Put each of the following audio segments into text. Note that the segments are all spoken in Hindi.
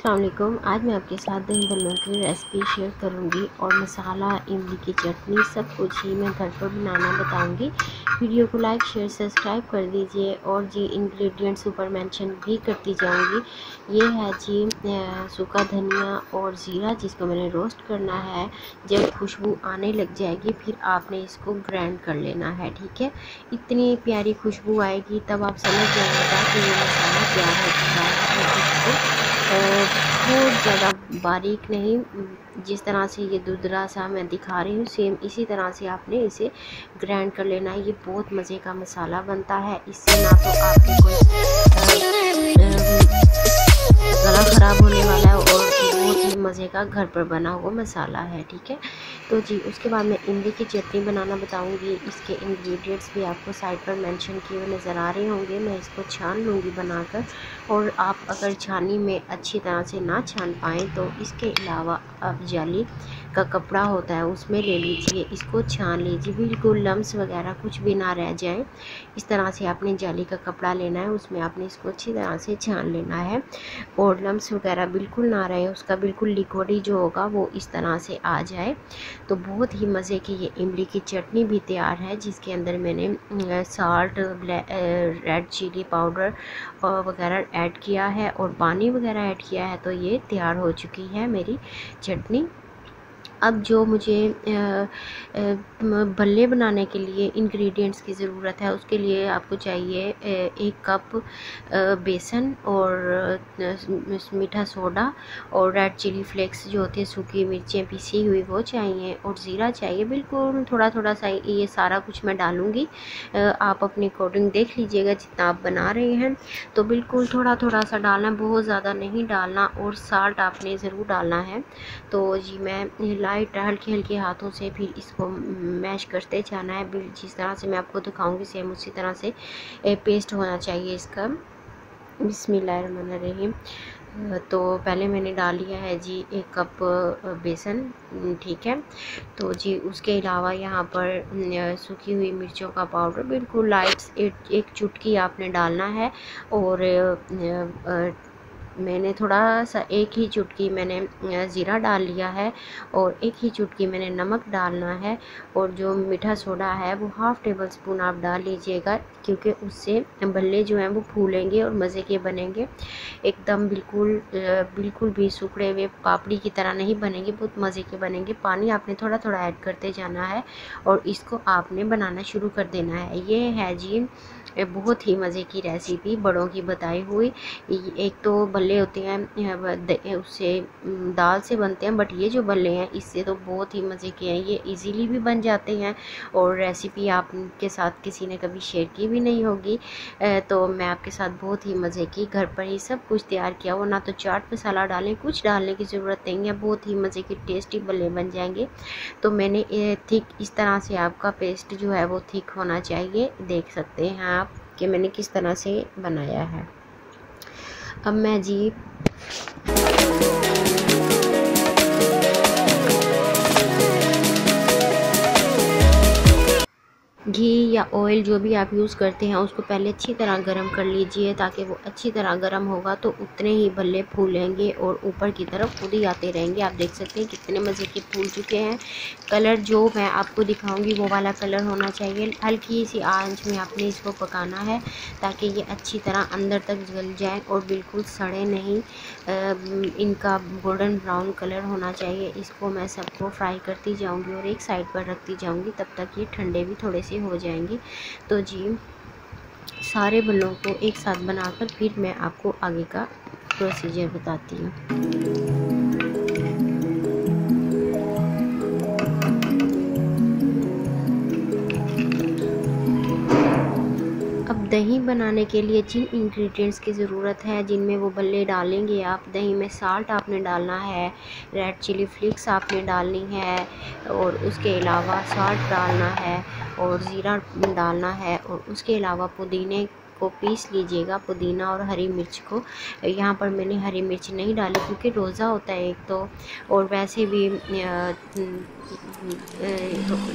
अल्लाम आज मैं आपके साथ दही बल्लों की रेसिपी शेयर करूँगी और मसाला, इमली की चटनी, सब कुछ ही मैं घर पर बनाना बताऊँगी। वीडियो को लाइक शेयर सब्सक्राइब कर दीजिए और जी इंग्रेडिएंट्स ऊपर मेंशन भी करती जाऊँगी। ये है जी सूखा धनिया और ज़ीरा जिसको मैंने रोस्ट करना है। जब खुशबू आने लग जाएगी, फिर आपने इसको ग्राइंड कर लेना है, ठीक है? इतनी प्यारी खुशबू आएगी, तब आप समझ जाएगा कि ये मसाला क्या है बहुत ज़्यादा बारीक नहीं, जिस तरह से ये दुदरा सा मैं दिखा रही हूँ सेम इसी तरह से आपने इसे ग्राइंड कर लेना है। ये बहुत मज़े का मसाला बनता है। इससे ना तो आपके कोई गला ख़राब होने वाला है और बहुत ही मज़े का घर पर बना हुआ मसाला है, ठीक है? तो जी, उसके बाद मैं इमली की चटनी बनाना बताऊँगी। इसके इंग्रेडिएंट्स भी आपको साइड पर मेंशन किए हुए नज़र आ रहे होंगे। मैं इसको छान लूँगी बनाकर। और आप अगर छानी में अच्छी तरह से ना छान पाएँ तो इसके अलावा आप जाली का कपड़ा होता है, उसमें ले लीजिए, इसको छान लीजिए, बिल्कुल लम्स वगैरह कुछ भी ना रह जाए। इस तरह से आपने जाली का कपड़ा लेना है, उसमें आपने इसको अच्छी तरह से छान लेना है। और लम्स वगैरह बिल्कुल ना रहे, उसका बिल्कुल लिक्विडी जो होगा, वो इस तरह से आ जाए। तो बहुत ही मज़े की ये इमली की चटनी भी तैयार है, जिसके अंदर मैंने साल्ट रेड चिली पाउडर वगैरह ऐड किया है। और पानी वगैरह ऐड किया है तो ये तैयार हो चुकी है मेरी चटनी। अब जो मुझे भल्ले बनाने के लिए इंग्रेडिएंट्स की ज़रूरत है, उसके लिए आपको चाहिए एक कप बेसन और मीठा सोडा और रेड चिली फ्लेक्स जो होते हैं, सूखी मिर्चें पीसी हुई वो चाहिए और ज़ीरा चाहिए, बिल्कुल थोड़ा थोड़ा सा ये सारा कुछ मैं डालूँगी। आप अपने अकॉर्डिंग देख लीजिएगा जितना आप बना रहे हैं। तो बिल्कुल थोड़ा थोड़ा सा डालना, बहुत ज़्यादा नहीं डालना और साल्ट आपने ज़रूर डालना है। तो जी, मैं लाइट हल्के हल्के हाथों से फिर इसको मैश करते जाना है। जिस तरह से मैं आपको दिखाऊँगी, सेम उसी तरह से पेस्ट होना चाहिए इसका। बिस्मिल्लाहिर्रहमानिर्रहीम। तो पहले मैंने डाल लिया है जी एक कप बेसन, ठीक है? तो जी उसके अलावा यहाँ पर सूखी हुई मिर्चों का पाउडर, बिल्कुल लाइट एक चुटकी आपने डालना है और मैंने थोड़ा सा एक ही चुटकी मैंने ज़ीरा डाल लिया है और एक ही चुटकी मैंने नमक डालना है और जो मीठा सोडा है वो हाफ़ टेबल स्पून आप डाल लीजिएगा क्योंकि उससे बल्ले जो हैं वो फूलेंगे और मज़े के बनेंगे। एकदम बिल्कुल बिल्कुल भी सूखड़े हुए पापड़ी की तरह नहीं बनेंगे, बहुत मज़े के बनेंगे। पानी आपने थोड़ा थोड़ा ऐड करते जाना है और इसको आपने बनाना शुरू कर देना है। ये है जी बहुत ही मज़े की रेसिपी बड़ों की बताई हुई। एक तो बल्ले होते हैं उससे दाल से बनते हैं, बट ये जो बल्ले हैं, इससे तो बहुत ही मज़े के हैं। ये इजीली भी बन जाते हैं और रेसिपी आपके साथ किसी ने कभी शेयर की भी नहीं होगी। तो मैं आपके साथ बहुत ही मज़े की घर पर ही सब कुछ तैयार किया हो ना तो चाट मसाला डालें, कुछ डालने की ज़रूरत नहीं है, बहुत ही मज़े की टेस्टी बल्ले बन जाएँगे। तो मैंने थिक इस तरह से आपका पेस्ट जो है वो थिक होना चाहिए, देख सकते हैं आप कि मैंने किस तरह से बनाया है। अब मैं जी घी या ऑयल जो भी आप यूज़ करते हैं, उसको पहले अच्छी तरह गर्म कर लीजिए ताकि वो अच्छी तरह गर्म होगा। तो उतने ही भल्ले फूलेंगे और ऊपर की तरफ़ खुद ही आते रहेंगे। आप देख सकते हैं कितने मज़े के फूल चुके हैं। कलर जो मैं आपको दिखाऊँगी, वो वाला कलर होना चाहिए। हल्की सी आँच में आपने इसको पकाना है ताकि ये अच्छी तरह अंदर तक जल जाए और बिल्कुल सड़े नहीं। इनका गोल्डन ब्राउन कलर होना चाहिए। इसको मैं सबको फ्राई करती जाऊँगी और एक साइड पर रखती जाऊँगी, तब तक ये ठंडे भी थोड़े से हो जाएँगे। तो जी, सारे बलों को एक साथ बनाकर फिर मैं आपको आगे का प्रोसीजर बताती हूँ। दही बनाने के लिए जिन इंग्रेडिएंट्स की ज़रूरत है, जिनमें वो बल्ले डालेंगे आप, दही में साल्ट आपने डालना है रेड चिली फ्लिक्स आपने डालनी है, और उसके अलावा साल्ट डालना है और ज़ीरा डालना है और उसके अलावा पुदीने को पीस लीजिएगा पुदीना और हरी मिर्च को। यहाँ पर मैंने हरी मिर्च नहीं डाली क्योंकि रोज़ा होता है एक तो। और वैसे भी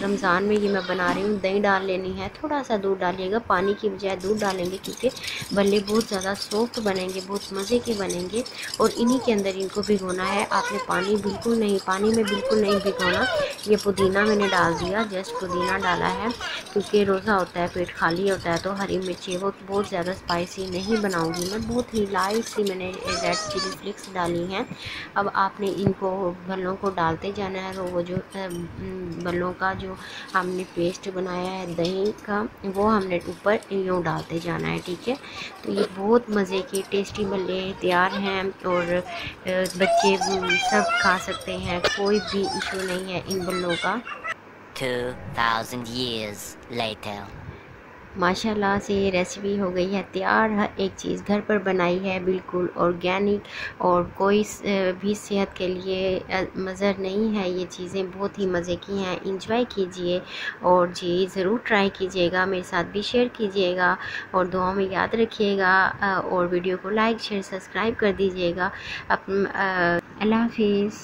रमज़ान में ये मैं बना रही हूँ, दही डाल लेनी है। थोड़ा सा दूध डालिएगा, पानी की बजाय दूध डालेंगे क्योंकि बल्ले बहुत ज़्यादा सॉफ्ट बनेंगे, बहुत मज़े के बनेंगे। और इन्हीं के अंदर इनको भिगोना है। आपने पानी बिल्कुल नहीं, पानी में बिल्कुल नहीं भिगोना। ये पुदीना मैंने डाल दिया, जस्ट पुदीना डाला है। क्योंकि रोज़ा होता है, पेट खाली होता है तो हरी मिर्ची वो बहुत ज़्यादा स्पाइसी नहीं बनाऊँगी मैं। बहुत ही लाइट सी मैंने रेड चिली फ्लिक्स डाली हैं। अब आपने इनको बल्लों को डालते जाना है वो जो बलों का जो हमने पेस्ट बनाया है दही का, वो हमने ऊपर यूँ डालते जाना है, ठीक है? तो ये बहुत मज़े के टेस्टी बल्ले तैयार हैं और बच्चे सब खा सकते हैं। कोई भी इशू नहीं है इन बल्लों का। 2000 years later. माशाल्लाह से ये रेसिपी हो गई है। तैयार हर एक चीज़ घर पर बनाई है, बिल्कुल ऑर्गेनिक और कोई भी सेहत के लिए मज़र नहीं है। ये चीज़ें बहुत ही मज़े की हैं। इंजॉय कीजिए और जी ज़रूर ट्राई कीजिएगा। मेरे साथ भी शेयर कीजिएगा और दुआ में याद रखिएगा और वीडियो को लाइक शेयर सब्सक्राइब कर दीजिएगा। अल्लाह हाफिज़।